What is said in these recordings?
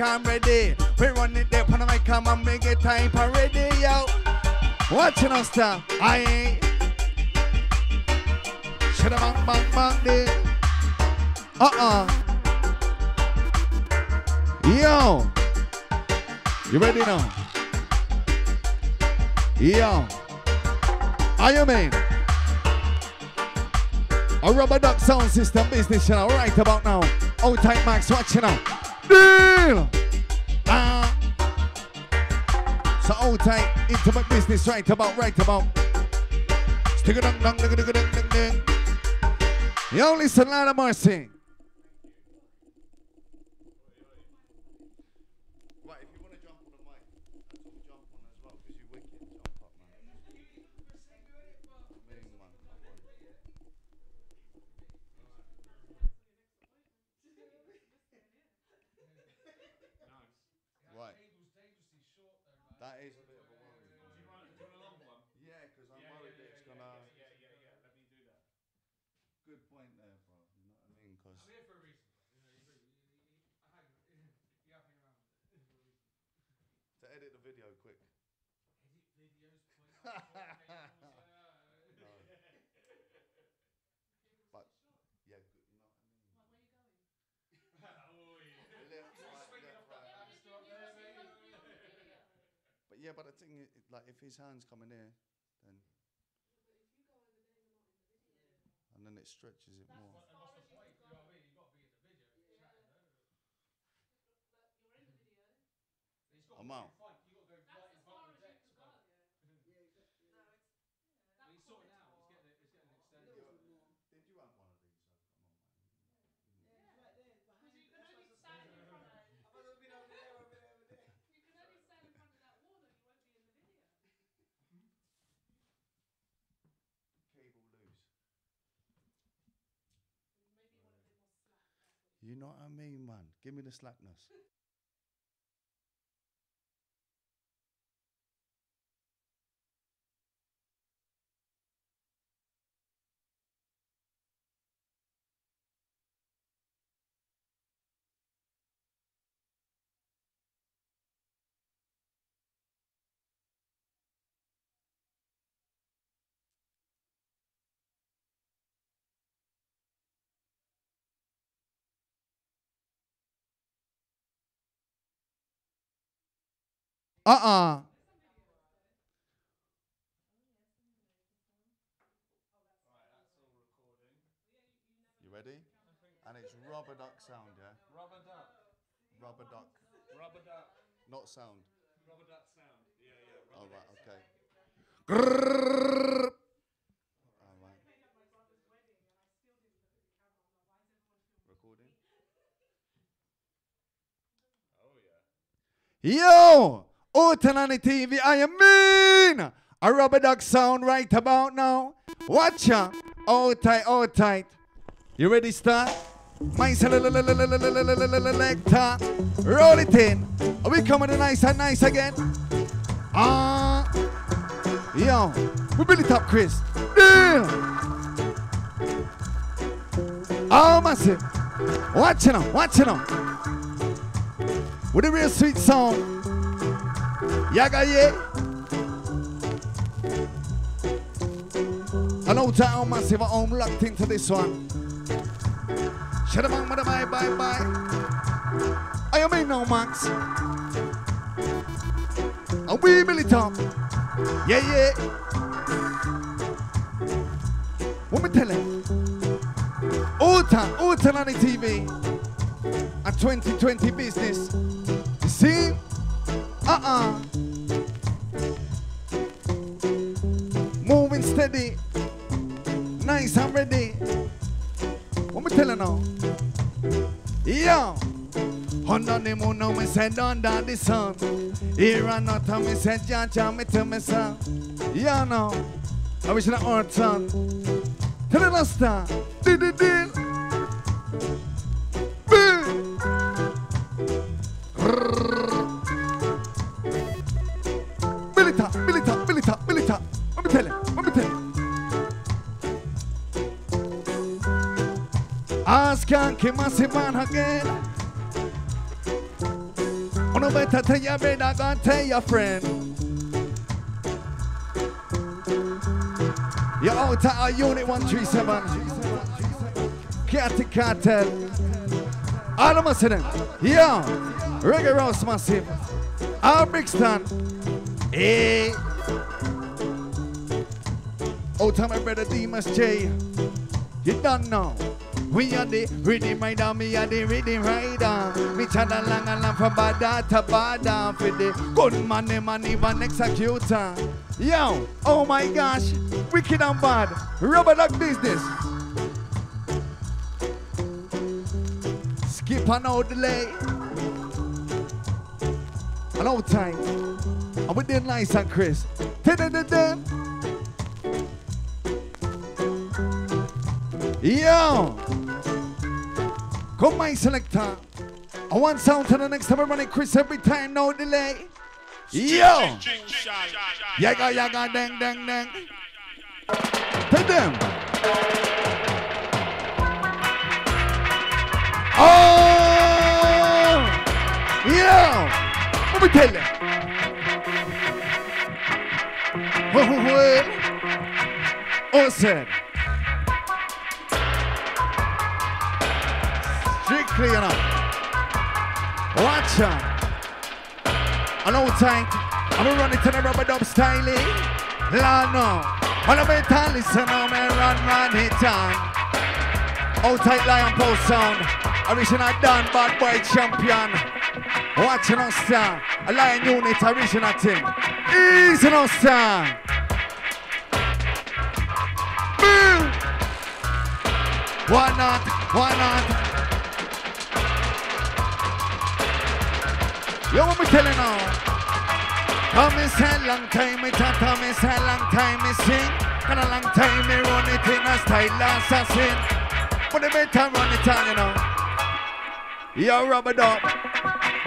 I'm ready. We run it there, pan mic, come and make it time ready, yo. Watching us, star. I ain't. Shoulda bang bang bang there. Uh uh. Yo. You ready now? Yo. Are you man? A rubber duck sound system business channel right about now. Old tight MAD-X watching out. Deal! Ah. So old tight intimate business right about right about. Stick it dong dong dong dong dong dong dong. Yo, listen, Lord of mercy. Right, if you want to jump on the mic, jump on as well, because you wicked. Jump up, man. Main one, come on. Right. That is a bit of a worry. Yeah, because I'm worried that it's gonna. Good point there, bro. You know what I mean? Because to edit the video quick. No. But yeah, good, you know what I mean. Left, right, left, right. But yeah, but the thing is, like, if his hands coming here, then. And then it stretches it more. I'm out. Did you have one of these? So come on, man. Cable loose. You know what I mean, man? Give me the slackness. Uh-uh. You ready? And it's rubber duck sound, yeah? Rubber duck. Rubber duck. Rubber duck. Not sound. Rubber duck sound. Yeah, yeah. All right, okay. Grrrr. All oh, Recording? Oh yeah. TV, I mean! A rubber duck sound right about now. Watch ya. All tight, all tight. You ready, start? My selector. Roll it in. Are we coming nice and nice again? Ah. Yo. We build it up, Chris. Deal. Oh, massive. Watch it now, watch it now. With a real sweet song. Yaga yeah. An old town massive home locked into this one. Up, mother, bye, bye, bye. I am in now, Max. And we up. Yeah, yeah. What me tell him? Old town on the TV. And 2020 business. You see? Uh-uh. Moving steady. Nice and ready. What me tell telling now? Yo. Under the moon, oh, now me said under the sun. Here and not, and me said, Jah Jah, me tell me son. Yeah, now. I wish the earth son. Tell last time. Did the deal. Ask Yankee Massive Man again. no better tell your brother, go and tell your friend. You're out our unit 137. Catty Cartel. All of us them. Yeah. Reggae Rouse Massive. Our Brixton. Hey. Out of my brother Demas J. You don't know. We are the rhythm rider, me are the rhythm rider. Me chat along along from bada to bada for the good man, them and even executor. Yo, oh my gosh, wicked and bad, rubber duck business. Skip and no delay. And no time. And we did nice and Chris. Yo! Come my selector. I want sound to the next time running Chris every time, no delay. Yo! Yaga yaga dang dang dang. Take them. Oh! Yo! Let me tell you. Well, oh, said. Strictly enough. Watch out. An old tank. I'm gonna run it to the rubber dub styling. Lord no. All of it listen now, man, run, run it on. Old tight lion post sound. Original done, bad boy champion. Watching us star. A lion unit, original thing. Easy no star. Why not? Why not? Yo, what me telling now? Come and say long time, me talk, come and say long time, me sing. And a long time, me run it in a style assassin. But the better run it on, you know. Yo, rubber dub.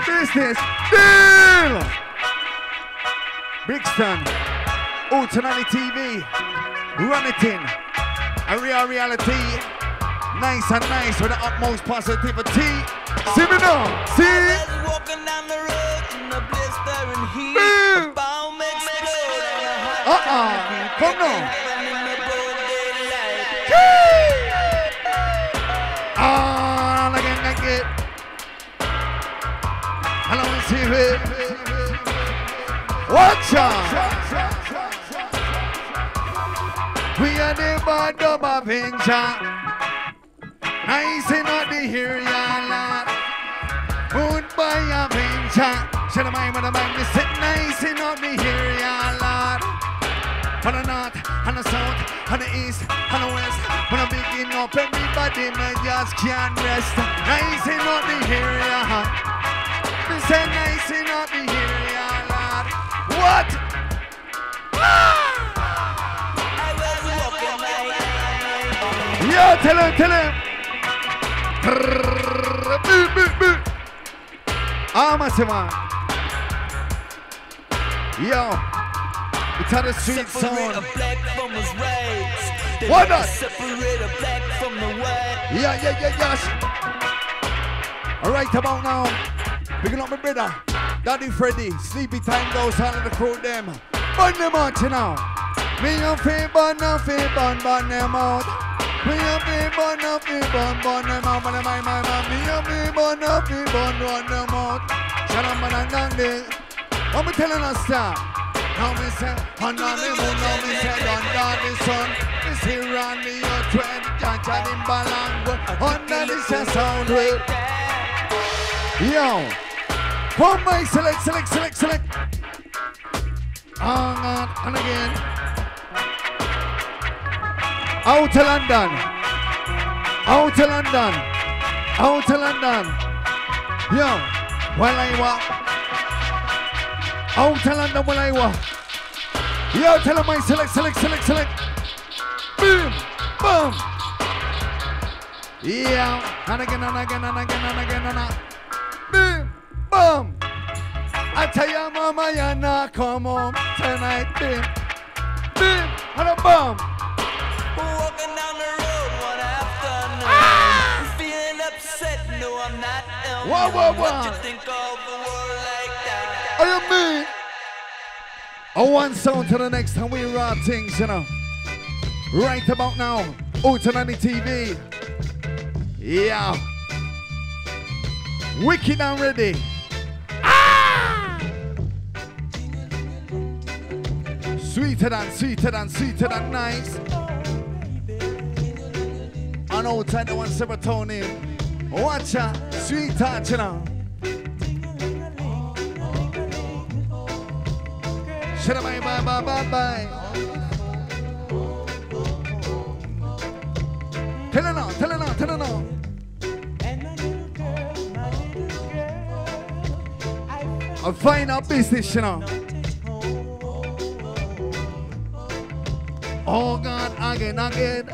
Business, deal! Brixton, Ultimate TV, run it in. A real reality, nice and nice with the utmost positivity. See me now, see? Uh-uh, come now. gun in the broad daylight. Ah, again, again. Hello, see it. Watch out. We are the bad dub avenger. Nice in the area, lad. Goodbye, avenger. Should I mind what I'm sit nice in the area, lad. On the north, on the south, on the east, on the west. When I'm picking up everybody, man, just can't rest. Nice the area. Me say nice in up the area, lad. What? My Yo, tell him, tell him. Boo. Ah. Yo, it's on the street Separate a sound. black from his race. They Why not? Separate a black from the white. Yeah, yeah, yeah, yes. All right, about now. Picking up my brother, Daddy Freddy. Sleepy time goes on the crew them. Burn them out, you know. Me a fi burn, a fi burn, burn them out. Me a fi burn, a fi burn, burn them out. Man, my, my, my. Me a fi burn, a fi burn, burn them out. Up, man, and gang. What me telling us, sir? Now me say, under the moon, now me say, under the sun. Me see Randy, your twin, Jaja, in Balango. Under the sun, sound wave. Yo, come my select, select, select, select. On and, and again. Out to London. Out to London. Out to London. Yo, while I walk. Out to London while I walk. Yo, tell them I select, select, select, select. Boom, boom. Yeah, and again, and again, and again, and again, and again. Boom, boom. I tell your mama you're not come home tonight. Boom, boom, and a boom. Walking down the road one afternoon. Ah! Feeling upset, no, I'm not ill. Whoa, whoa, whoa. What you think of the world I mean, a one sound to the next and we raw things, you know. Right about now, Ultimate TV. Yeah. Wicked and ready. Ah! Sweeter than, sweeter than, sweeter than nice. And outside the one serotonin. Watch out, sweet touch, you know. Shut up, bye, bye, bye, bye, bye. Tell her now, tell her now, tell her now. A fine up business, you know. Oh God, again, again.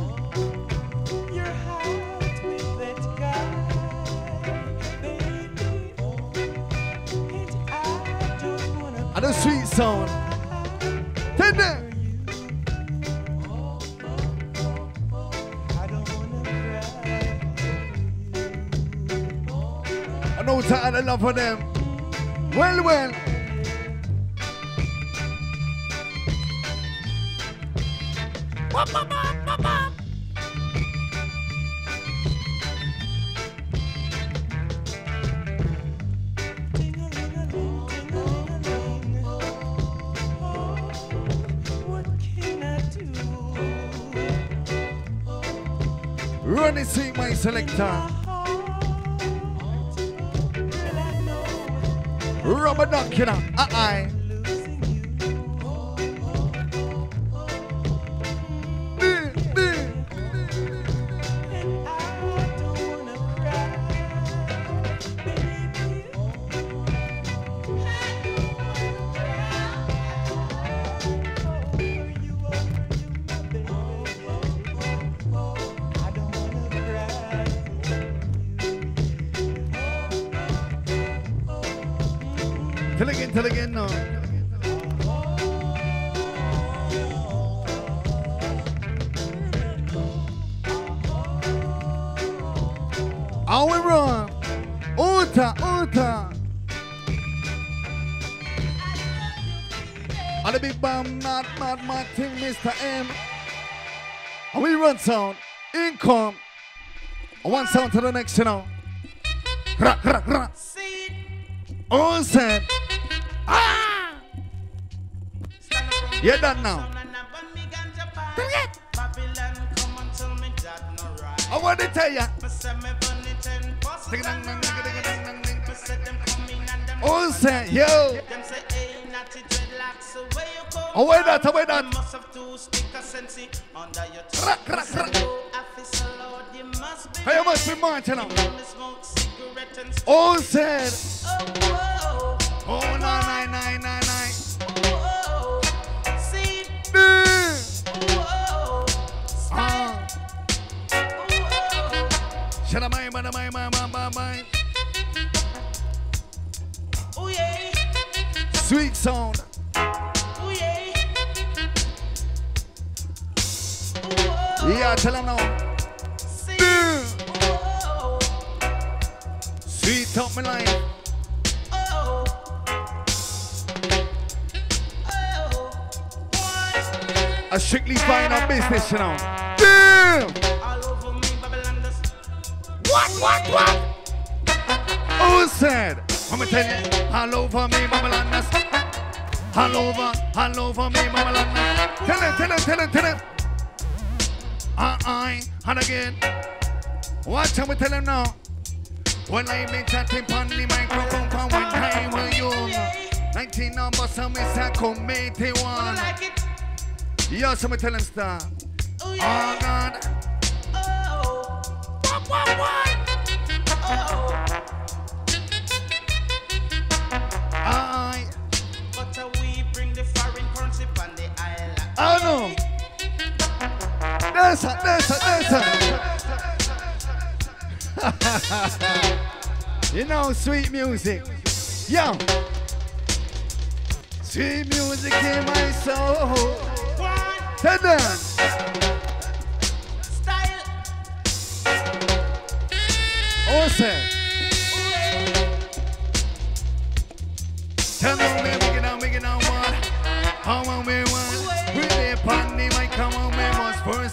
And the sweet sound. Of love for them. Well, well. Run it, sing my selector. Rubber duck, you know. Uh-uh. Sound, income. One sound to the next, you know. Ra, ra, ra. All set. Ah! You done now. I want to tell ya. All set, yo. Oh, wait that, oh, wait that. Ra, ra, ra. Hey, you must be now. All set. Oh, nine, nine, nine, nine, nine. Ah. Shut up, my, my, my, my, my, my, my. Sweet sound. Yeah, tell him now. Sweet up my life. A strictly fine on business, you know. Damn! What, what, what? Who said? I'ma tell you, all over me, Mamalandas. All over, all over me, Mamalandas. Tell him, tell him, tell him, tell him. Uh-uh, and again. Watch how we tell him now. When I been chatting on the microphone from when I was young. 19 number, some is a committee one. Yo, so me tell him stop. Oh God. What, what, what? Aye. Oh no. Dancer, dancer, dancer. you know, sweet music. Yo. Sweet music in my soul. Tell them. Awesome.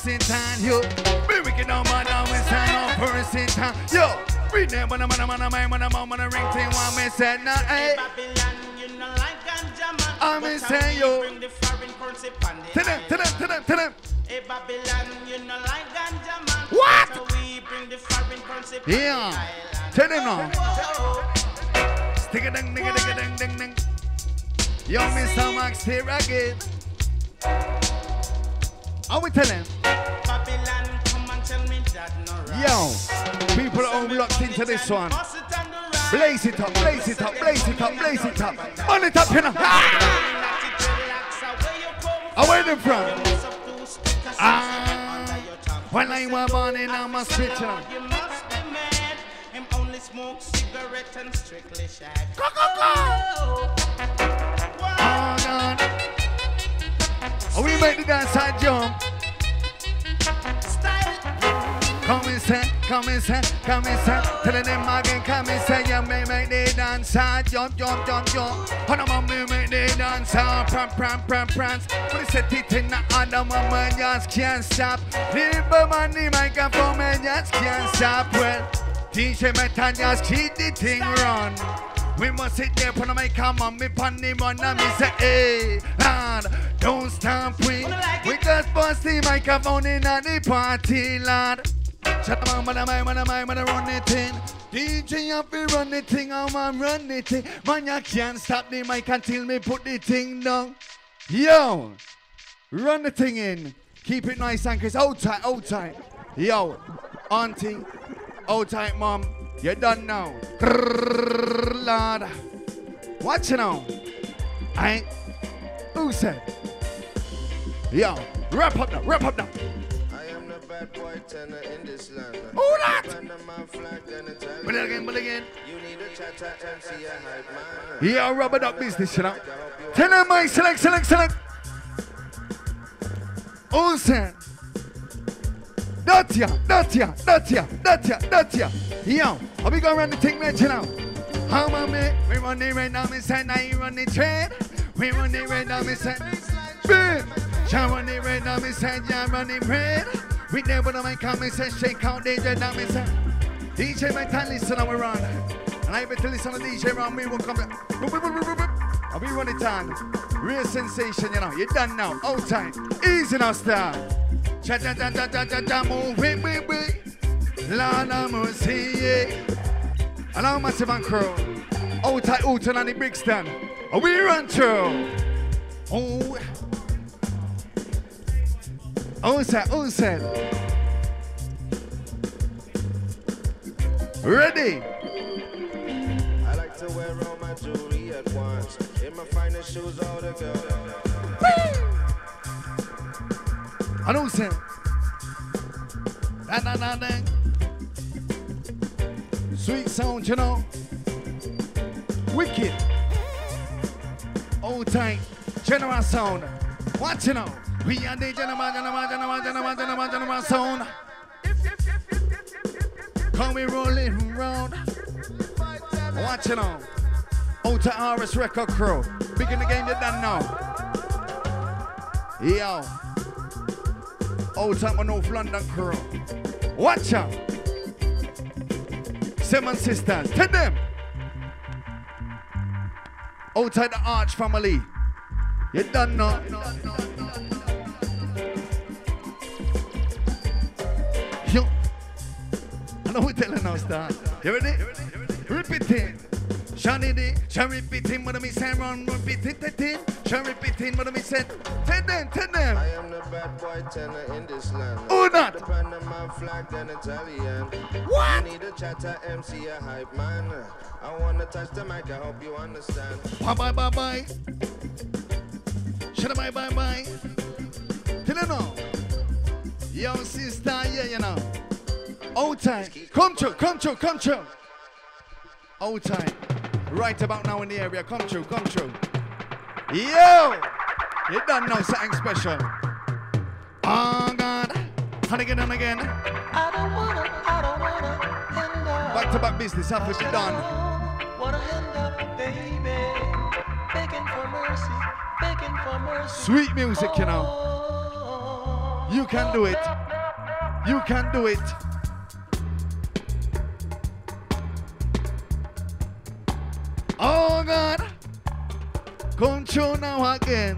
In time. Yo, it on man, now we sign on in time. Yo, we never man, man, man, man, man, man, man, ring thing one me said nah, hey. Babylon, you know like ganja man. I'm in how yo. Bring the foreign currency pon Tell them, tell them, tell them, tell them. Hey Babylon, you know like ganja man. What? So we bring the foreign currency Yeah. Tell them now. Whoa. Stick a ding, ding, ding, ding, ding, ding. Yo, Mr. MAD-X here again. I will tell him. Babylon, come and tell me that no right. Yo, people are all locked into this one. Blaze it up, blaze it up, blaze it up, blaze it up. On it up, you know. Ah! Where them from? Ah. When I was born in, I'm a switch, you know. You must be mad. Him only smoke cigarette and strictly shag. Go, go, go. Oh, God. Oh, we make the dance side jump. Come say, come say, come and say. Tell them again, come say, you may make the dance side jump, jump, jump, jump. And I'm gonna make the dance side pram, pram, pram, prance. When they set it in the other man just can't stop. People man, the microphone man just can't stop. Well, DJ just keep the thing run. We must sit there for the mic, come on, me the run and me say, hey, lad, don't stop we. We just bust the microphone in at the party, lad. Shut up, man, man, man, man, man, run it in. DJ, have to run the thing, I'm man, run it in. Man, you can't stop the mic until me put the thing down. Yo, run the thing in. Keep it nice and crisp. Hold tight, hold tight. Yo, auntie, hold tight, mom. You're done now. Lord. Watch it now. I Who said? Yo, wrap up now, wrap up now. I am the bad boy tenor in this land. Who that? Panama flag and Italian. But again, but again. You need a cha-cha MC, a hype man. Yeah, rubber duck business, you know. Them, my select, select, select. Olsen. Datia, Datia, Datia, Datia, Datia. Yo, are we going around the thing, you know? How am I, we run the red, now me say, now you run the trade. We run the red, now me say, boom. Shall run the red, now me say, yeah, run the red. We never know my come, me say, shake out red, now me say. DJ my time listen how we run. And I better listen to DJ Ron, we will come back. Boop, boop, boop, boop, boop. And we run it on. Real sensation, you know. You're done now. Out time. Easy now, star. Cha cha cha cha cha cha cha wait, wait. Lord mercy, yeah. And massive and crew. Out tight, out and the Brixton. And oh, we run through. Oh. Oh, said, oh. Ready? I like to wear all my jewelry at once. In my finest shoes, all the girls. I don't say. Da, da, da, da. Sweet sound, you know. Wicked. Old time. General sound. Watch you know. We are the general, general, general, general, general, general sound. Come we rolling round. Watch you know. Old time RS record crew. Big the game, you done now. Yo. Old time North London crew. Watch out. Seven sisters. Tell them. Outside the Arch family. You done now. Yo. I know we're telling us that. You ready? Repeat it. Shani di, shall repeating what me say run, repeat it, it. Repeating me said. Tell them, tell them. I am the bad boy tenor in this land. Who not? The Panama flag and Italian. What? You need a chatter MC, a hype man. I wanna touch the mic, I hope you understand. Bye bye bye bye. Shut up bye bye bye. Tell you know. Yo sister, yeah you know. Old time. Come true, come true, come true. Old time. Right about now in the area. Come true, come true. Yo! You done know something special. Oh God. And again and again. I don't wanna, I don't wanna end up. Back to back business after she done. Wanna end up, baby. Sweet music, you know. You can do it. You can do it. Oh God. Control now again.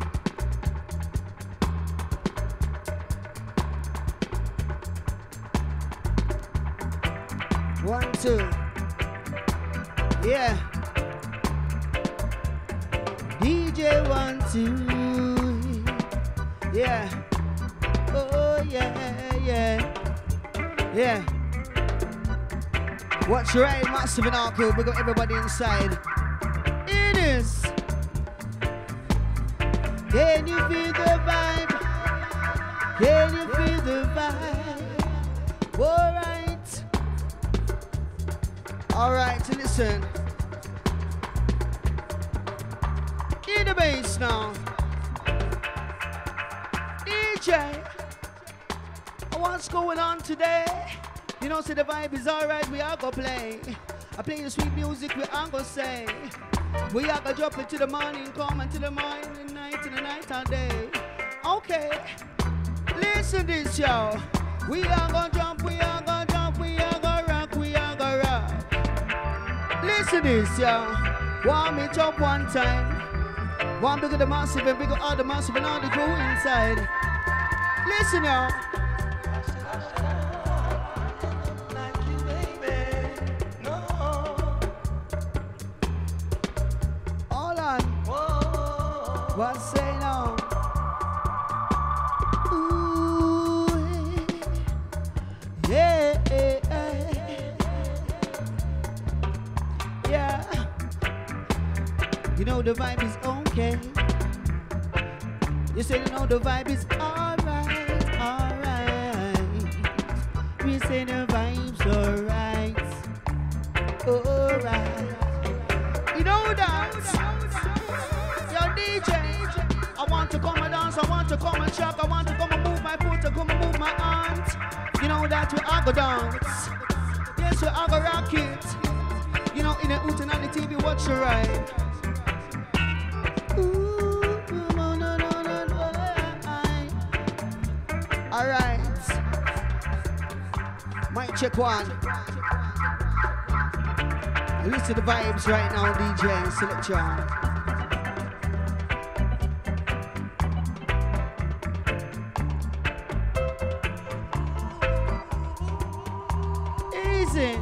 One, two. Yeah. DJ one, two. Yeah. Oh, yeah, yeah. Yeah. Watch right, massive and cool. We got everybody inside. It is. Can you feel the vibe? Can you feel the vibe? Alright. Alright, listen. In the bass now. DJ. What's going on today? You know, say the vibe is alright, we are gonna play. I play the sweet music, we are gonna say. We are gonna drop it to the morning, come until the morning, night, to the night all day. Okay. Listen this, y'all. We are gonna jump, we are gonna jump, we are gonna rock, we are gonna rock. Listen this, y'all. Want me jump one time. One bigger the massive and bigger all the massive and all the crew inside. Listen, y'all. Mic. Listen to the vibes right now, DJ Selection. Easy.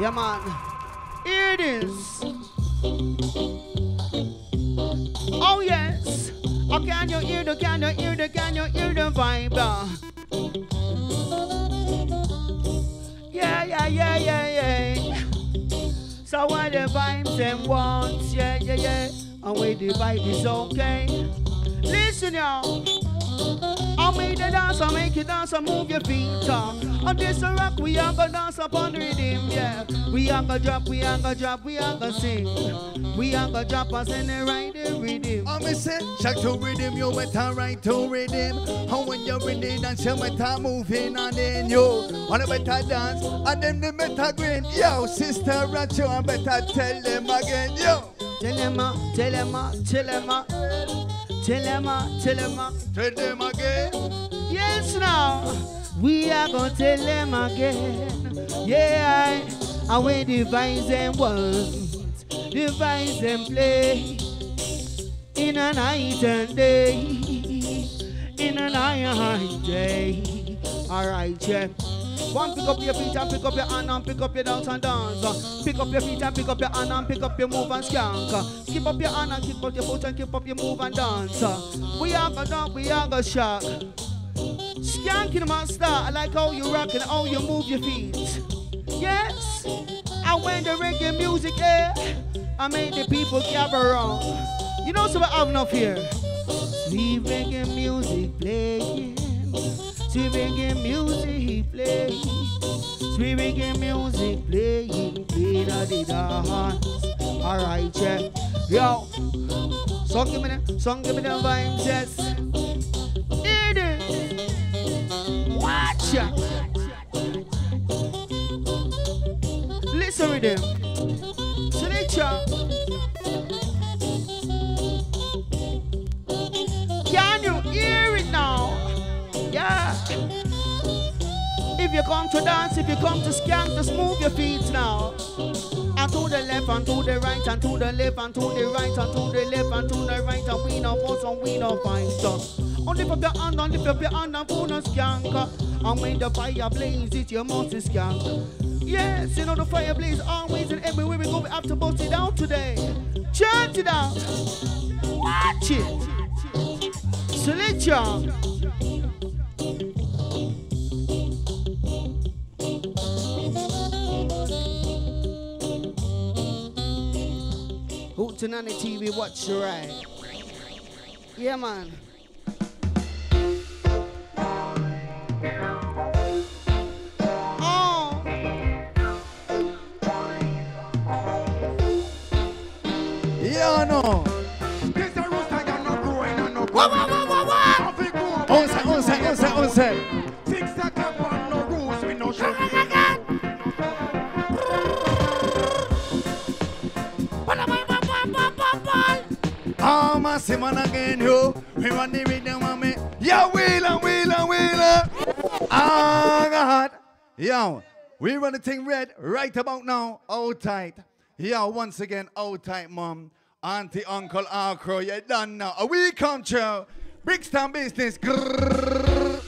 Yeah, man. Here it is. Oh, yes. Oh, can you hear the, can you hear the, can you hear the vibe? Uh. Them wants, yeah, yeah, yeah. And we divide is okay. Listen, y'all. Make the dance, I make you dance, I move your feet up. On this rock, we are gonna dance upon the rhythm, yeah. We are gonna drop, we are gonna drop, we are gonna sing. We are gonna drop us in the right rhythm. I me say, shock to rhythm, you better right to rhythm. And when you're in the dance, you better move in and then you wanna better dance, and then the better grin. Yo, sister Racho, I better tell them again, yo. Tell them, tell them, tell them, tell them, uh, tell them, uh. Tell them again. Yes, now we are gonna tell them again. Yeah, I I will devise them once, devise them play in a night and day, in a night and day. All right, yeah. One, pick up your feet and pick up your hand and pick up your dance and dance. Pick up your feet and pick up your hand and pick up your move and skank. Keep up your hand and keep up your foot and keep up your move and dance. We are gonna dance, we are gonna shock. Skanking master, I like how you rock and how you move your feet. Yes, and when the reggae music air, I make the people gather around. You know, so we have enough here. Sweet reggae music playing, sweet reggae music playing, sweet reggae music playing, playing at the dance. All right, yeah, yo. Song give me the, song give me the vibes, yes. It is. Watch ya. Listen with them. Select you come to dance, if you come to skank, just move your feet now. And to the left, and to the right, and to the left, and to the right, and to the left, and to the right, and we no force and we no fight. Uh. On lift up your hand, on lift up your hand, and put no skank. Uh. And when the fire blazes, you must skank. Yes, you know the fire blaze always and everywhere we go, we have to bust it out today. Chant it out. Watch it. Select y'all. The TV, watch your right. Yeah, man. Massive man again, yo. We want the rhythm of me. Yeah, wheeler, wheeler, wheeler. Ah, God. Yo, we run the thing red right about now. Hold tight. Yeah, once again, hold tight, mom. Auntie, uncle, Acro, you done now. A we come true. Business. Grrrr.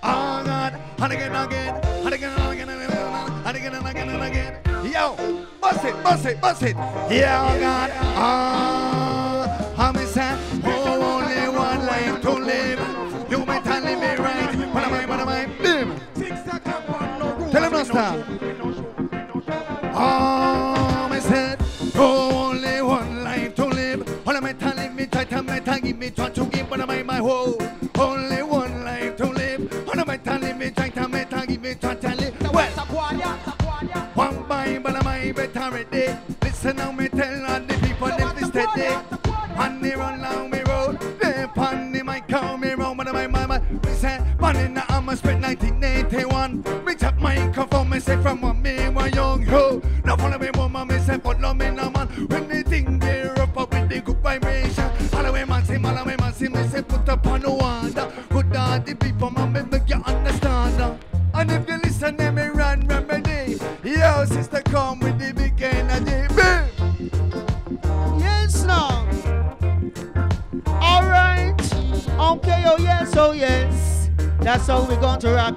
Ah, God. And again, again. And again, and again, and again, and again, and again, and again. Yo, bust it, bust it, bust it. Yeah, God. Ah, I'm sad. Oh, only one life to live. You may tell me right. What am I, what am I? Boom. Tell him we no stop. Oh, me said, oh, only one life to live. All of my talent, me tight and my tongue, give me try to give, but I'm in my hole. Only one life to live. All of my talent, me tight and my tongue, give me try to live. Well, one by, but I'm better ready.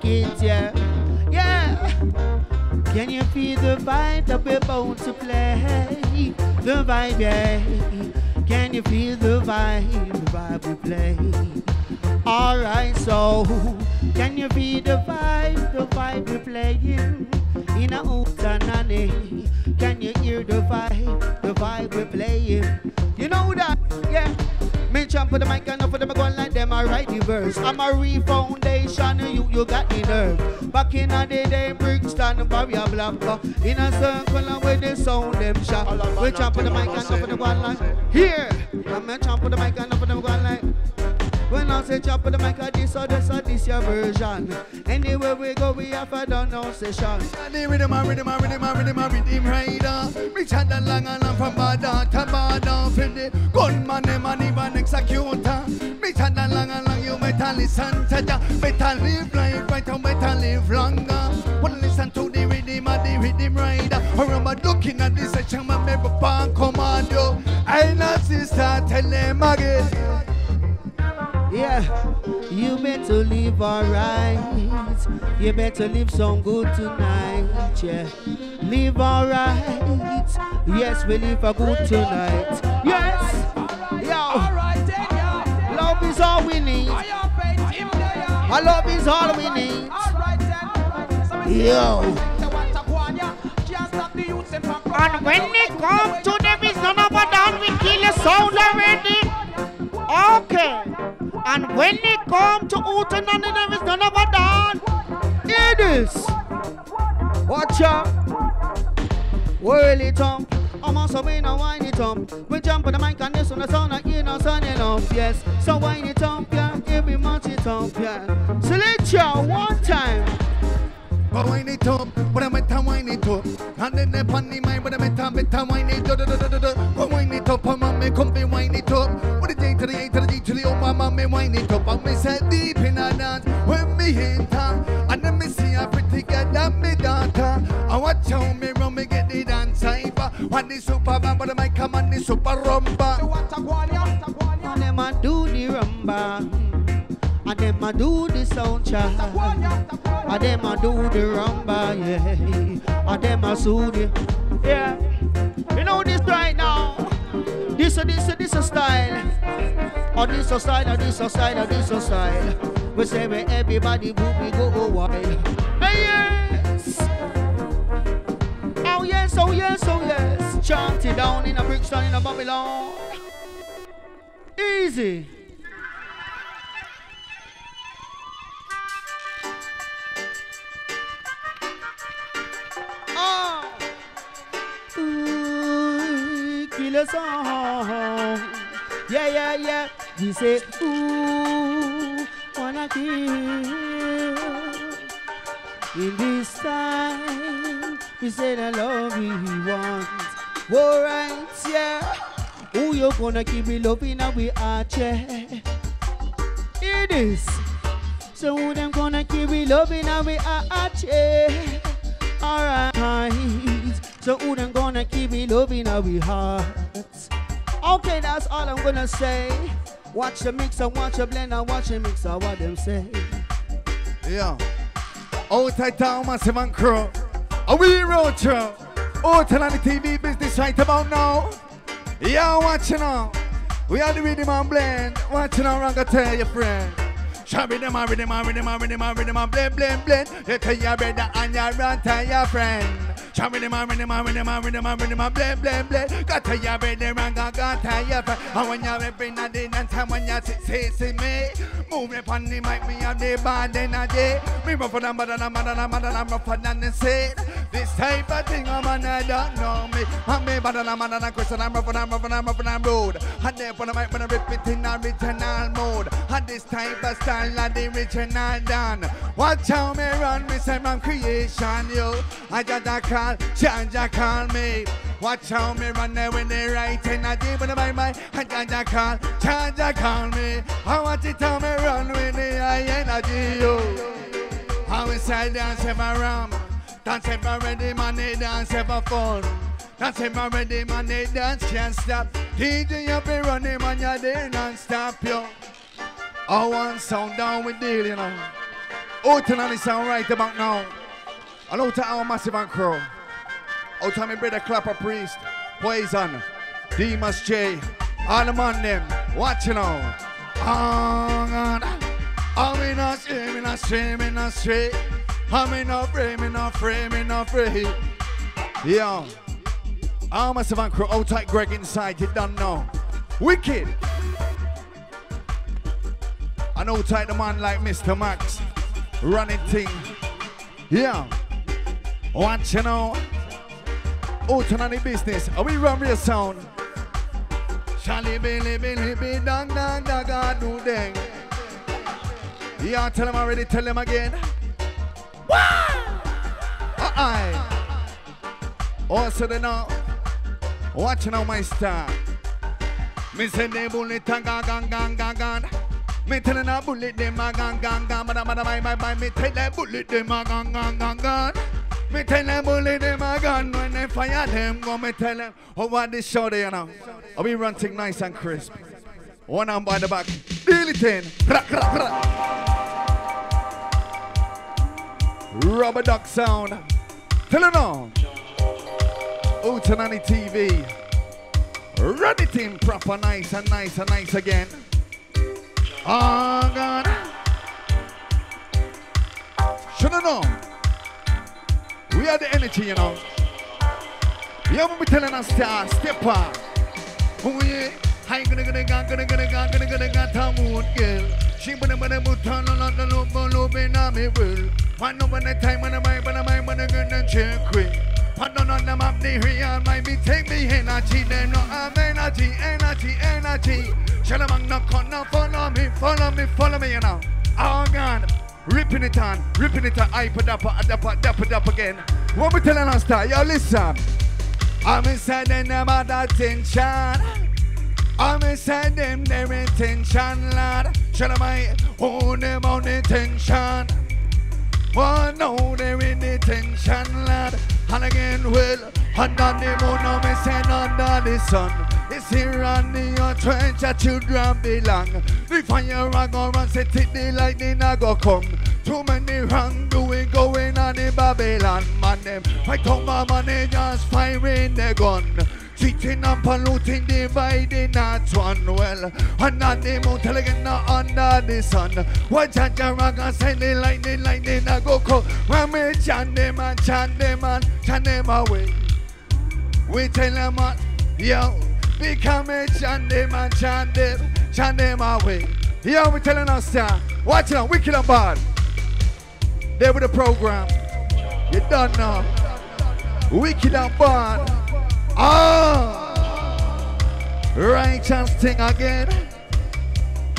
Going Brixton. In a circle and with the sound them shot. We jump for the mic and for them going like here. I'm a jump for the mic and for them going like. When I say chop with the mic, I this or this or this your version. Anywhere we go, we have a done no session. The rhythm, a rhythm, a rhythm, a rhythm, a rhythm rider. Me chat the long and long from Badan to Badan. From the gunman, them and even executor. Me chat the long and long, you better listen to ya. Better live life right and better live longer. Rhythm, a the. I remember looking at this section, my member pan commando. I know sister, tell them again. Yeah, you better live alright. You better live some good tonight. Yeah, live alright. Yes, we live a good tonight. Yes, yo, love is all we need. Our love is all we need. Yo. And when it come to them, it's none of down, we kill a sound already. Okay. And when it come to Uton and them, it's none of down. Hear this. Watch out. Whirl it up. I'm also in a wine it up. We jump on the mic and this on the sound like you know sun enough, yes. So wine it up, yeah. Every match it up, yeah. Select ya one time go wind it up. But I met a wind it up. And then the panny mind, but I met a better wind it up. Go wind it up, and mommy come be wine it up. What the J to the A to the G to the O, mommy wind it up. And me set deep in a dance when me hit her. And then me see a pretty girl that me daughter. I watch how me run, me get the dance cypher. One the super man, but I might come on the super rumba. what want to go on, you want to go do the rumba. And them a do the soundtrack. And them a do the rumba, yeah. And them a sue the. Yeah. You know this right now. This a this a this a style. Or this a style, or this a style, or this a style. We say we everybody move, we go wild. Hey, yes. Oh yes, oh yes, oh yes. Chant it down in a Brixton, in a Babylon. Easy. A song. Yeah, yeah, yeah. We say, ooh, wanna kill. In this time, we say the love we want. Alright, yeah. Who you gonna keep me loving and we heart, yeah. It is. So who them gonna keep me loving and we heart, yeah. Alright. So who them gonna keep me loving and we hearts. Okay, that's all I'm gonna say. Watch the mix and watch the blend and watch the mix and what them say. Yeah. Out of town, massive and crew. A we road show. Out on the TV business right about now. Yeah, watching now. We are the rhythm and blend. Watching now, I'm gonna tell your friend. Shout rhythm and rhythm and rhythm and rhythm and rhythm and blend, blend, blend. You tell your brother and your run tell your friend. Chum in my rhythm, my rhythm, my rhythm, my rhythm, my bleh, bleh, bleh. Got to ya rhythm, and got got to ya. And when ya every now then and time when ya sit, sit, sit me. Move me pon the mic, me have the band in a day. Me rougher than mother, than mother, than mother, than rougher than the sit. This type of thing, I'm an I don't know me. I'm me, but I'm an I'm Christian, I'm rough and I'm rough and I'm rough and I'm rude. And there when I mic, when I rip it in original mode. And this type of style, and the original done. Watch how me run, me say, man, creation, yo. I got that car call, change a call me. Watch how me run there when they right energy, but my mind, I change a call, change a call me. I want it how me run with the high energy, yo. We say dance ever ram, dance ever ready, money dance ever fun. Dance ever ready, money dance can't stop. DJ you be running man, you're there non-stop, yo. I want sound down with deal, you know. And the sound right about now. And out to our massive and crew. Oh, out to my brother Clapper Priest, Poison, Demas J, all the man them. Watch you now. Oh God. I'm in a stream, in a stream, in a stream. I'm in a frame, in a frame, in a frame. Yeah. Our massive and crew, out tight Greg inside, you don't know. Wicked. I know tight the man like Mr. Max. Running thing. Yeah. Watch you know. The business. Are we run real sound? Shally Billy Billy Billy Dang Dang Dang Do Dang. Yeah, tell him already, tell him again. Uh-uh. Also they. Watch now my star. Me say the bullet gang gang gang gang gang. Me tellin' a bullet them gang gang gang. Mada mada bye bye bye. Me tell that bullet them gang gang gang gang. Me tell them bullet them a gun when they fire them. Go me tell them. Oh what this show there you oh, know. I'll be running nice and crisp. One arm by the back. Deal it in. Crack, crack, crack. Rubber duck sound. Tell her now. Hootananny TV. Run it in proper nice and nice and nice again. Oh God. Shoulda know. We are the energy, you know. You will be telling us to step up. Oh yeah. Hi gonna gonna gonna gonna gonna gonna gonna gonna gonna tamun girl. She bana bana butan la la lo lo lo be na me will. One over the time I when I might when I gonna check quick. Pardon on the map, the real might be take me energy, them no have energy, energy, energy. Shalamang no con no follow me, follow me, follow me, you know. Oh God, ripping it on, ripping it on, up, up, up, up, up again. What we telling us that? Yo, listen. I'm inside them about attention. I'm inside them their intention, lad. Up, I hold them on intention. One know they're in detention, oh, oh, lad. And again, well, Under the moon, oh, no me say under the sun. It's here on the earth your children belong. The fire a go run, set it the lightning a go come. Too many wrongdoing going on in Babylon. Man, them fight my money, just firing the gun. Cheating and polluting, dividing not one well. Under the moon, tell again not under the sun. What chant your rock and send the lightning, lightning a go come. When me chant them and chant them and chant them away. We tell them what, yo, become a and chant them, chant them away. Yo, we telling us that. Watch it out, wicked and bad. There with the program. You done now. Wicked and bad. Ah, righteous thing again.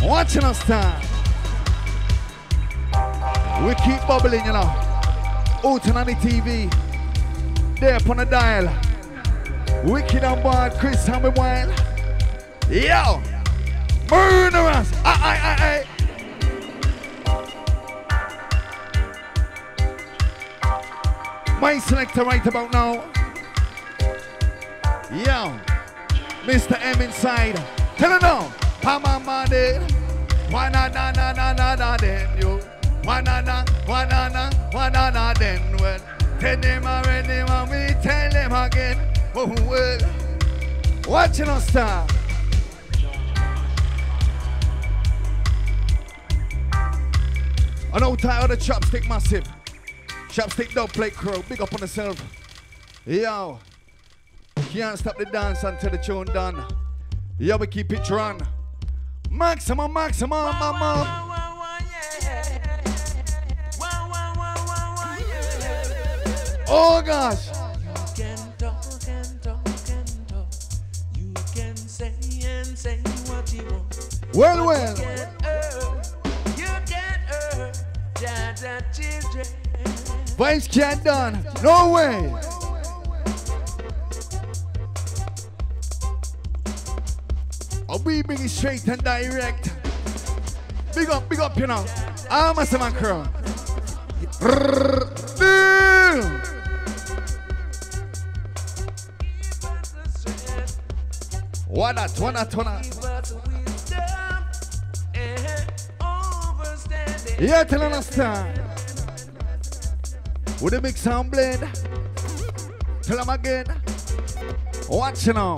Watching us time. We keep bubbling, you know. Out on the TV. There upon the dial. Wicked and bad, Chris Hammer Wild. Yo! Murderers! Aye, aye, aye, aye. My selector right about now. Yo, Mr. M inside. Tell her now. Pama made. Wana na na na na na then yo. Wana na wana na wana na then well. Tell them already when we tell them again. Oh well. Watching us star. I know tired of the chopstick massive. Chopstick dub plate crow, Big up on yourself. Yo. Can't stop the dance until the tune done. Yo, we keep it run. Maximum, maximum, mama. Oh gosh. Jaja children. Vice can't done. No way. I'll be it straight and direct. Big up, big up, you know. I'm a seven crew. What that, what that, what that. Yeah, us time. With a big sound blade. Tell them again. Watch now.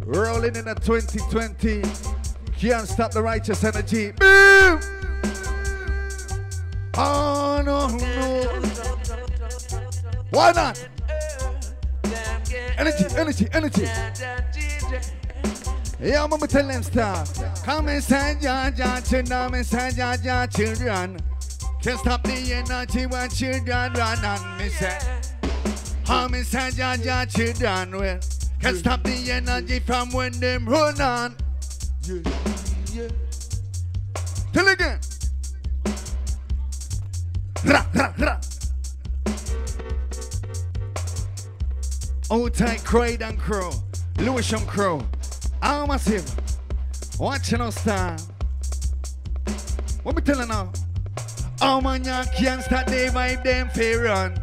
Rolling in the 2020. Can't stop the righteous energy. Boom! Oh no, no. Why not? Energy, energy, energy. Yeah, mama tell them stop. Come inside, ya, ya, children, inside, ya, ya, children. Can't stop the energy when children run on me say. Come inside, ya, ya, children, well. Can't stop the energy from when them run on. Tell again. Ra, ra, ra. Old tight Croyd and Crow, Lewisham Crow, All Massive, watching us time. What me telling now? Oh man, you can't stop the vibe, them fair run.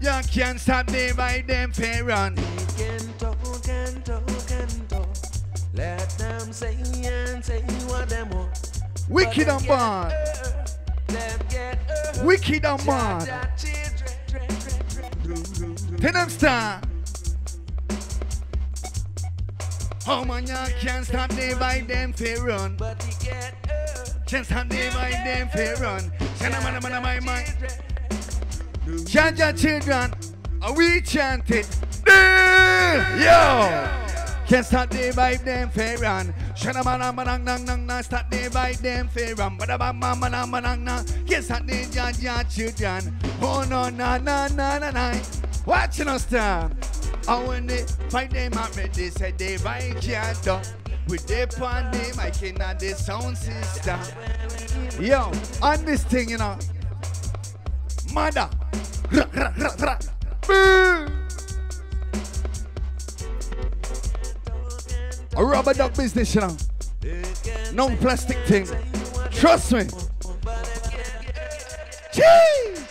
You can't stop the vibe, them fair run. can talk and talk and talk. Let them say and say what them want. Wicked and bad, Them get hurt. wicked and children. Tell them stop. Oh man, you can't stop the vibe, them fair run. But he get hurt. Can't stop the vibe, them fair run. Shana mana mana my mind. Chant your children, and we chant it. Eh, Yo! Can't stop the vibe, them fair run. Shana mana mana nang nang nang, stop the vibe, them fair run. Bada bam bam mana mana nang. Can't stop the chant your children. Oh no na na na na na. Watching us down. And when they fight them out, they said they right can't done. With their on the mic and the sound system. Yo, on this thing, you know. Mother. Ra, ra, ra, ra. A rubber duck business, you know. No plastic thing. Trust me. Cheese.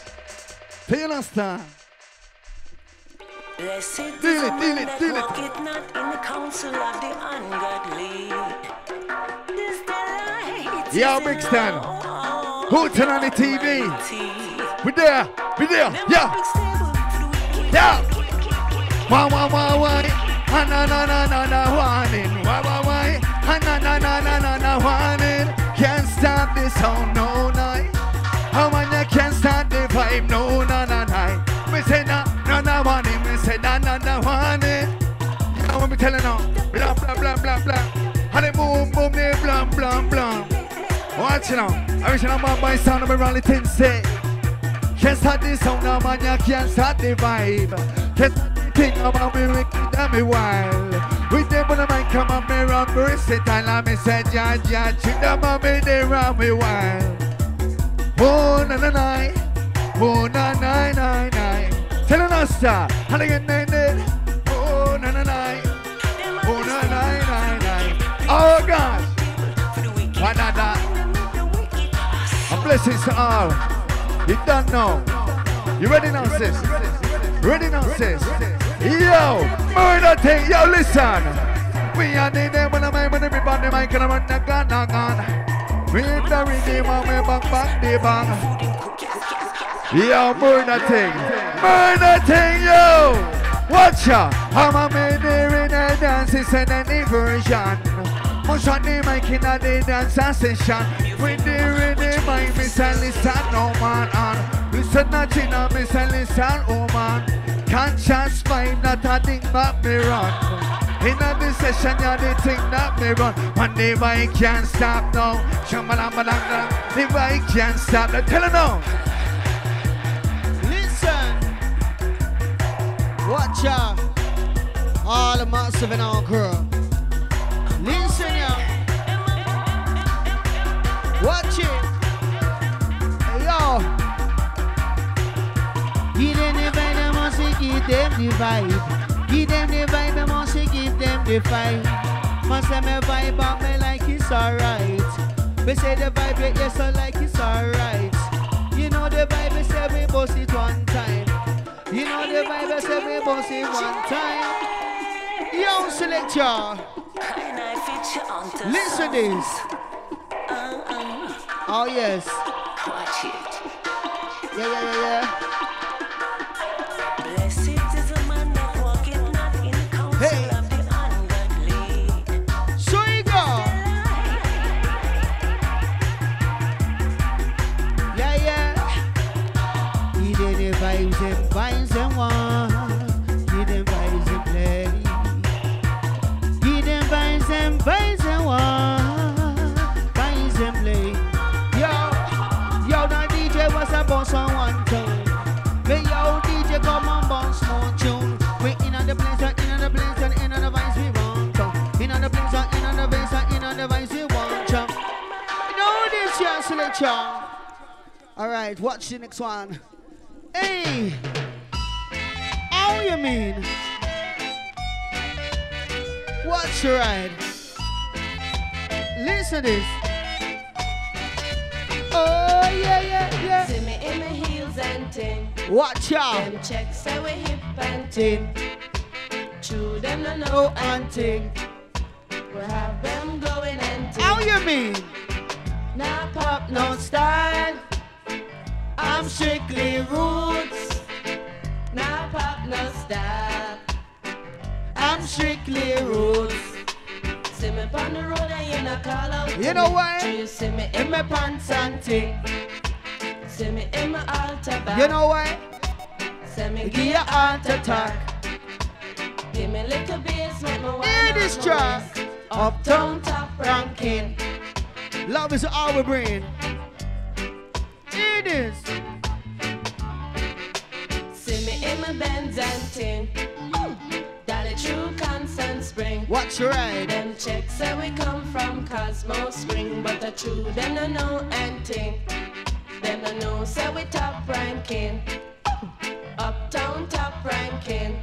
Do understand? Blessed is the it, man deal it, that walketh not in the counsel of the ungodly. This delight Yo, is Big in Stan. Who turn on the TV? We there. We there. Yeah. big stable for the wicked. Yeah. Wah wah wah wah. Ah, na na na na na warning. Wah wah wah. Ah, na na na na na na warning. Can't stop this sound no night. How man you can't stop the vibe no na na na. Me say na na na warning. Me telling now? Blah blah blah blah blah. And it boom boom they blah blah blah. Watch it now. I wish I'm on my sound of a rally tin say. Can't start the sound now, man, you can't start the vibe. Can't start the thing about me wicked and me wild. With them on the mic, come on, me run, versatile, and me say, ja, ja, treat them on me, they run me wild. Oh, na na na, oh, na na na na. Tell us that, and again, na na, Oh, God, na. The wicked. And blessings to all. You don't know. You ready now, sis? Ready now, sis? Yo, murder thing. Yo, listen. We are the them when I'm everybody and I'm on the gun, gun, gun. We in the and we bang bang the bang. Yo, murder thing. Murder thing, yo. Watch ya. I'm a man there in a dance, it's an version. Much on the mic in a the dance session. With the rhythm, I miss and listen, no man. And listen, not in a miss and listen, oh man. Conscious vibe, not a thing that me run. In a the session, yeah, the thing that me run. One day I can't stop now. Shambalamalanga, the bike can't stop. Now Tell her now. Listen. Watch out. All the massive and all crew. Listen ya. Watch it. Yo. Give them the vibe, I must give them the vibe. Give them the vibe, I must give them the vibe. Must say me vibe up me like it's alright. Me say the vibe, yeah, yes, I like it's alright. You know the vibe, me say we bust it one time. You know the vibe, me say we bust it one time. Yo, select y'all. Listen this. Oh yes. Watch it. Yeah, yeah, yeah, yeah. Selection. All right, watch the next one. Hey, how you mean? Watch your ride. Listen this. Oh yeah, yeah, yeah. See me in my heels and ting. Watch out. Them checks say we hip and ting. True them no know and and ting. we have them going and ting. How you mean? Now pop no style. I'm strictly roots. Now pop no style. I'm strictly roots. See me on the road and you no call out. You know? You see me In my pants and ting. See me in my altar back. You know why? See me Give you heart attack. Give me little bass, make me Hear this track. Uptown top ranking. Love is all we bring. Hear this. See me in my Benz and ting. Dolly true Constant Spring. Watch your ride. Them checks say we come from Cosmo Spring, but the true them no know and ting. Them no know say we top ranking. Uptown top ranking.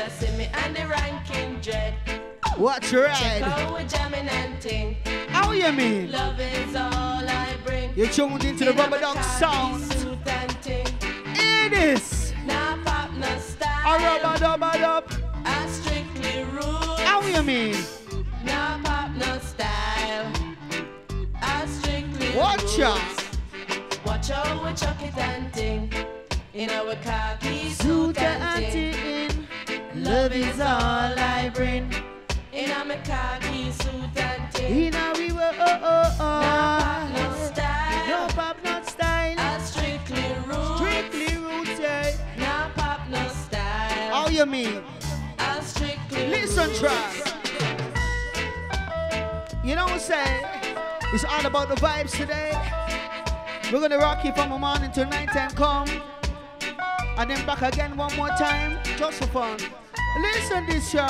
Should I see me and the ranking dread? Watch your Check ride. how we jamming and ting. How How you mean? Love is all I bring. You're tuned into the rubber dog sound. suit and ting. It is. Nah pop, no style. A rubber dub dub. I strictly roots. How you mean? No pop, no style. I strictly Watch out. Watch how we chuck it and ting. In our khaki suit and ting. Love is all I bring. In our khaki suit and ting. In a we were oh oh oh. No pop, no style. No pop, not style. I strictly roots. Strictly roots, yeah. No pop, no style. How you mean? I strictly Listen, roots. try. You know what I'm saying? It's all about the vibes today. We're gonna rock you from the morning till night time come. And then back again one more time, just for fun. Listen this show.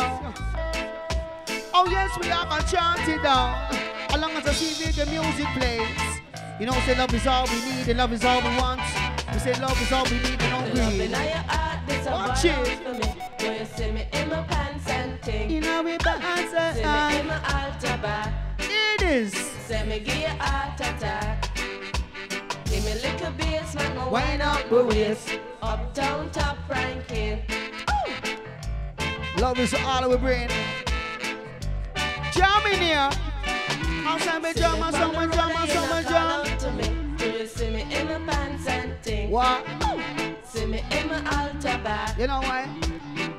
Oh yes, we are gonna chant it down. As long as the TV the music plays. You know, say love is all we need and love is all we want. We say love is all we need and The don't love greed. in your heart, this a Watch it. for me. When you see me in my pants and ting. You know we balance See me in my altar back. It is. Say me give you heart attack. Give me little make me Wind up up waist. Uptown top ranking. Love is all we bring. Jam in here. Outside me jam, and someone jam, and someone jam. me. Do you see me in my pants and ting? What? See me in my altar back. You know why?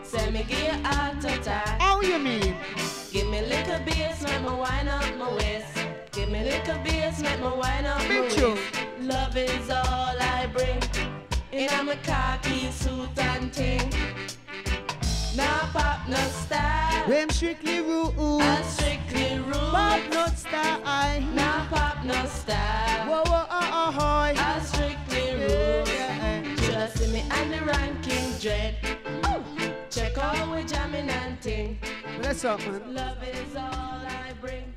Say me give you heart attack. How you mean? Give me little bass, make me wind up my waist. Give me little bass, make me wind up my waist. Love is all I bring. In my khaki suit and ting. No pop, no style. Them strictly rude. I strictly rude. Pop not style. Now pop, no style. Whoa, whoa, oh, oh, hoy. I strictly Yeah, yeah. Just see me and the ranking dread. Check out we jamming and ting. What's up, man? Love is all I bring.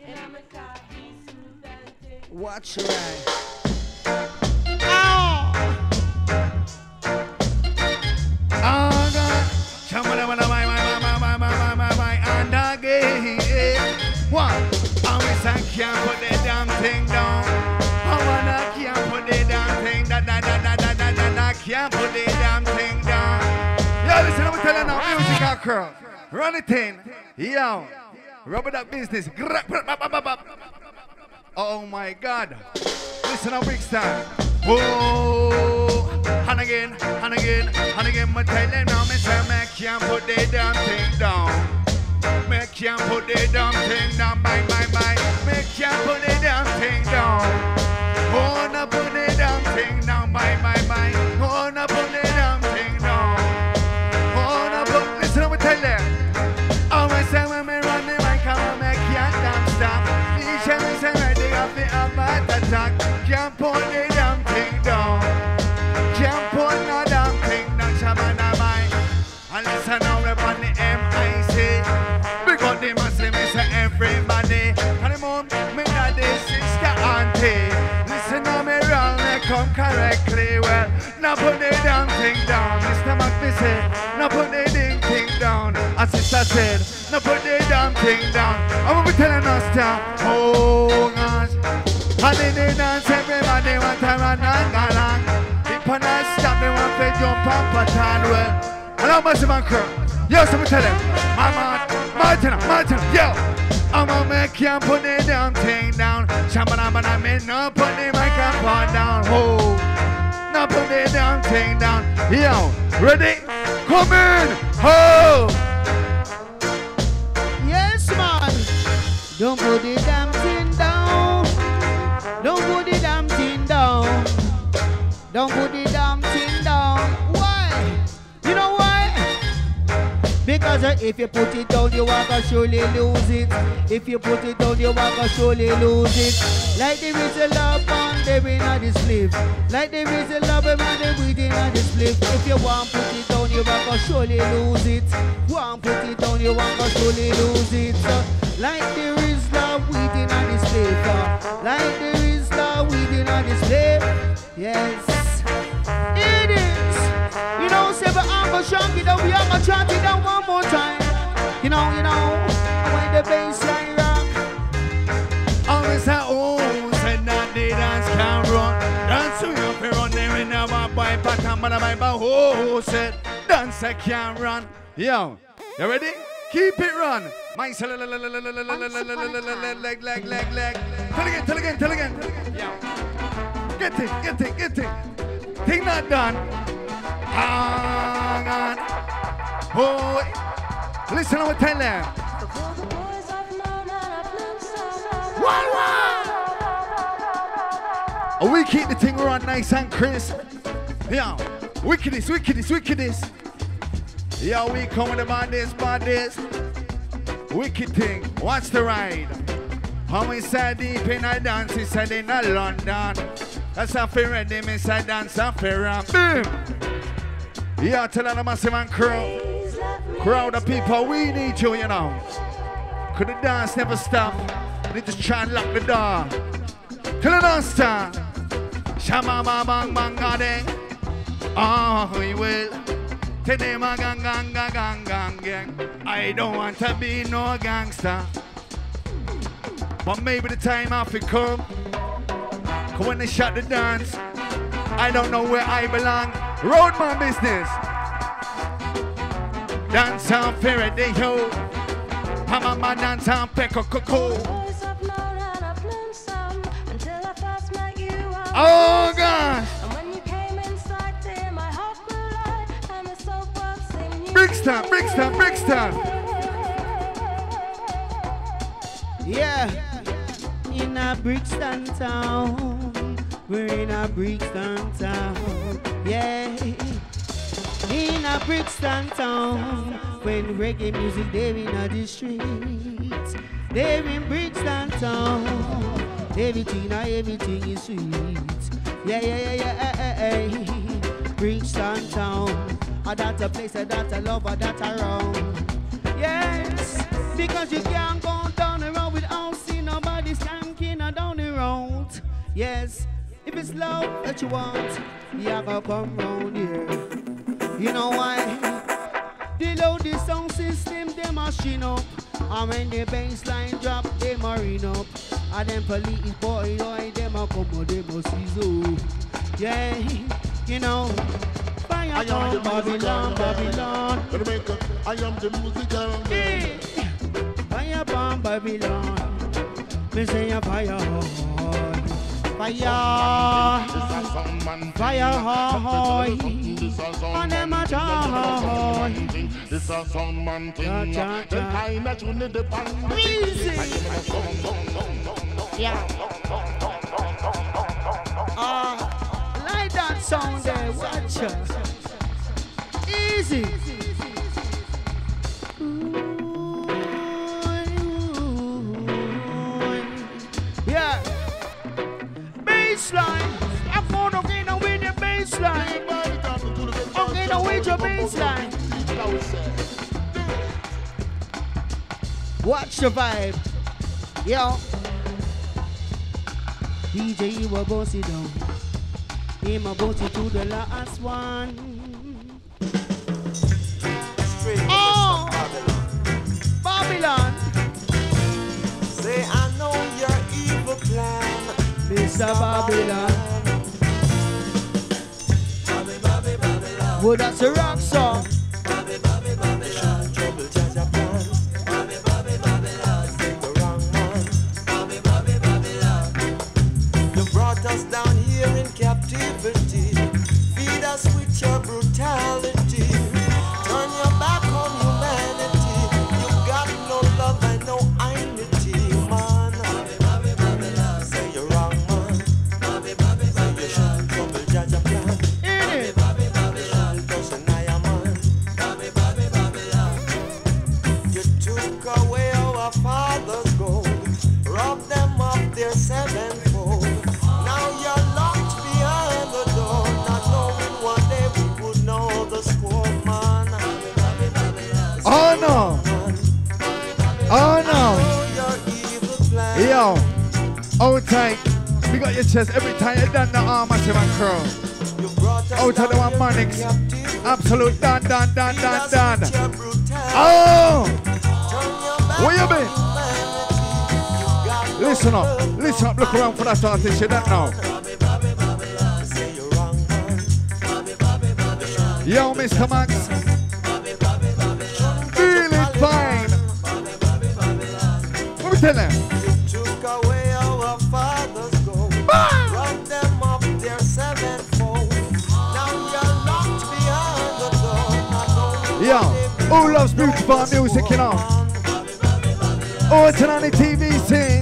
In my khaki suit and ting. Watch right. Ow! Oh and again, what? I wish I can put the damn thing down. I wanna can put the damn thing. Da, da, da, da, da, da, da, can't put the damn thing down. Yo, listen, I'm telling you now, music are curl. Run it in. Yo, rubber that business. Oh my God. Listen up, big time. Whoa and again, and again, and again, me tell them now, me say me can't put the damn thing down. Me can't put the damn thing down, come. Well, now put the damn thing down. Mr. Me say, now put the ding thing down. As sister said, now put the damn thing down. I'm gonna be telling us now, oh gosh. And in the dance, everybody want to run and go along. If I not stop, they want to jump and pattern well. And how much man crew? Yo, so tell them, my man, Martina, Martina, yo. I'ma make you put the damn thing down. I mean, no put the microphone down. Oh, now put it damn thing down. Yo, ready? Come in. Oh. Yes, man. Don't put the damn thing down. Don't put the damn thing down. Don't put the damn thing down. Why? You know why? Because uh, if you put it down, you are gonna surely lose it. If you put it down, you are gonna surely lose it. Like the is a there in a this slip. Like there is a love man the breathing on this slip. If you want put it down, you are gonna surely lose it. Want put it down, you are gonna surely lose it. Like there is love within on this slip. uh, Like there is love within on this slip. Yes. It is. You know, say, but I'm gonna chant it down. We are gonna chant man, man, man, man, who, said, dance I can't run. Yo, you ready? Keep it run. My leg, leg, leg, leg, leg, leg. Tell again, tell again, tell again. Yo. Get it, get it, get it. Thing not done. Hang on. Oh, listen, I will tell them. One, one. We keep the thing run nice and crisp. Yeah, wickedest, wickedest, wickedest. Yeah, we come with the badness, badness. Wicked thing, watch the ride? How say deep in a dance, said in a London. That's a fair me say dance a fair Boom! Yeah, tell the massive and crowd. Crowd of people, we need you, you know. Could the dance never stop? They just try and lock the door. Till the dance start. Shama bang bang bang. Oh, we will. Today my gang gang gang gang gang gang. I don't want to be no gangster. But maybe the time after come. Cause when they shut the dance, I don't know where I belong. Road my business. Dance on Faraday Ho. Mama ma dance on Peko Coco. Oh gosh. Brixton, Brixton, Brixton. Yeah, in a Brixton town. We're in a Brixton town. Yeah, in a Brixton town. When reggae music, they're in the streets. They're in Brixton town. Everything, everything is sweet. Yeah, yeah, yeah, yeah, yeah, yeah. Brixton town. Ah, that's a place, ah, that's a love, ah, that's a wrong. Yes, because you can't go down the road without seeing nobody skanking ah, down the road. Yes, if it's love that you want, you gotta come round here. You know why? The loudest sound system, they machine up. And when the bass line drop, they marine up. And them police boy, boy, them a come, they must see Yeah, you know. I am Babylon, Babylon. Jamaica, I am the musical. Fire from Babylon. Me say a fire. Fire. Fire hoy. And them a joy. This a sound man thing. The time that you need the band. Easy. Yeah. Ah, like that sound there, watch ya. Easy. Yeah. Bassline. I'm gonna get with the bassline. Okay, now with your bassline. Watch the vibe. Yo. DJ, you a boss it down. Him a boss it to the last one. Babylon. Say I know your evil plan, Mr. Babylon. Well, that's a rock song. Tight. We got your chest every time you done the arm massive and curl. Out of the one Manix. Absolute done, done, done, done, done. Oh! Where you been? Listen up. Listen up. Look around for that artist you don't know. Yo, Mr. Max. Beautiful music, you know? Oh, turn on the TV scene.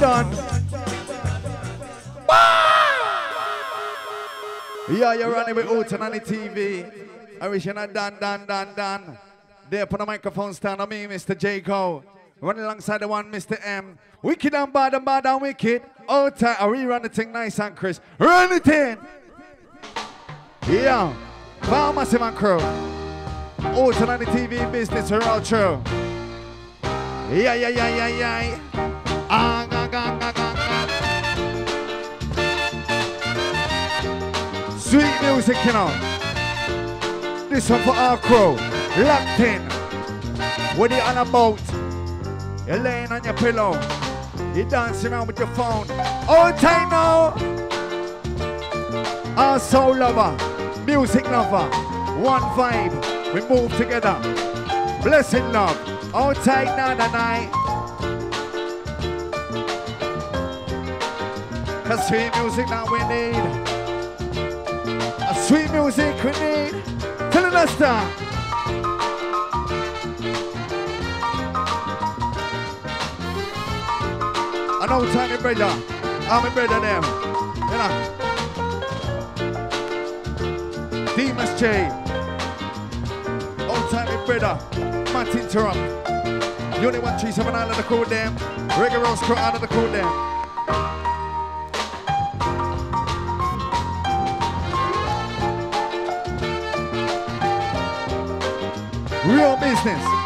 Done. Yeah, you're running with Alton on the TV. I wish you're not done, done, done, done. There, put the microphone stand on me, Mr. J. Cole. Running alongside the one, Mr. M. Wicked and bad and bad and wicked. All time, I rerun the thing nice and Chris. Run it in. Yeah. Pharmacy Man Crew. Alton on the TV business, we're all true. Yeah, yeah, yeah, yeah, yeah. Ah, Sweet music, you know. This one for our crew. Locked in. What you on about? You're laying on your pillow. You're dancing around with your phone. All time now. Our soul lover. Music lover. One vibe. We move together. Blessing love. All tight now tonight. Cause sweet music that we need. A sweet music we need. Telling us that. I know time, brother. I'm my brother there. You know. Demas J. Old time, brother. Martin Turum. Unit 137 out of the cool dam. Reggae Rose out of the cool dam. Real business.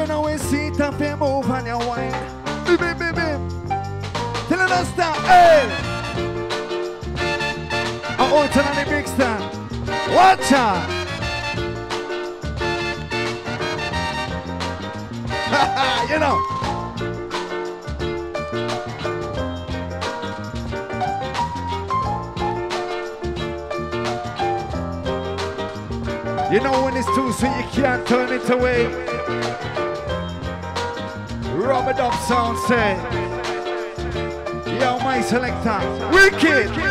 You know we see tough and move on your wine. Bim, bim, bim, bim. Telling us that, hey. Oh, turn on the big stand. Watch out. you know. You know when it's too sweet, you can't turn it away. Robert Sound say, Yo, my selector, wicked.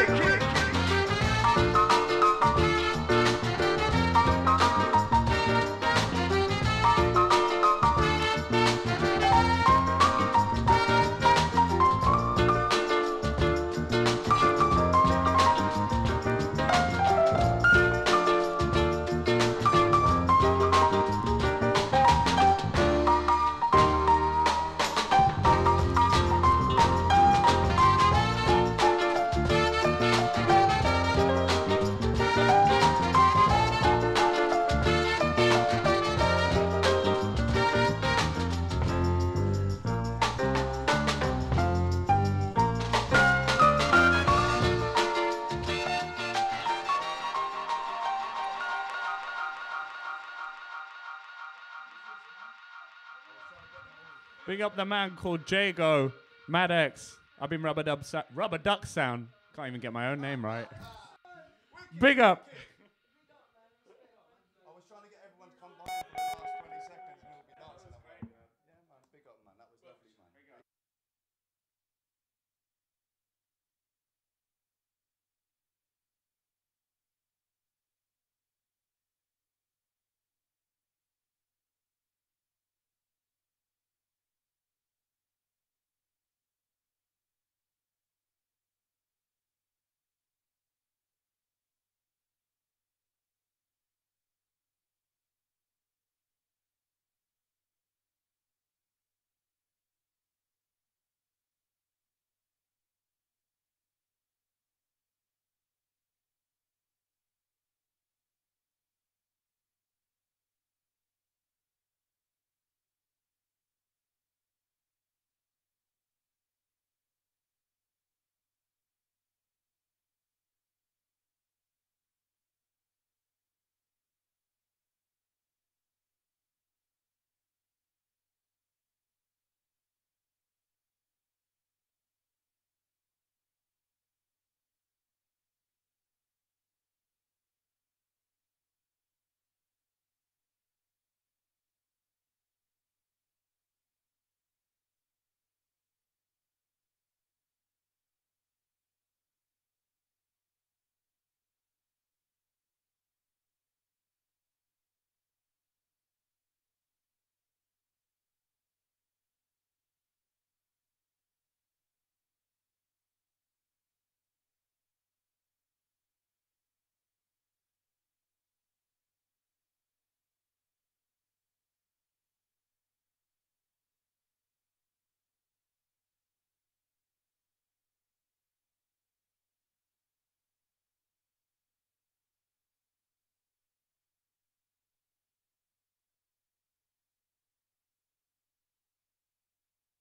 The man called Jago, Mad I've been Rubber Dub Sa- Rubber Duck Sound. Can't even get my own name right. Big up.